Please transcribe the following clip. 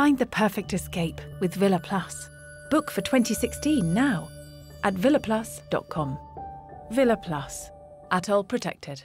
Find the perfect escape with Villa Plus. Book for 2016 now at villaplus.com. Villa Plus. Atoll protected.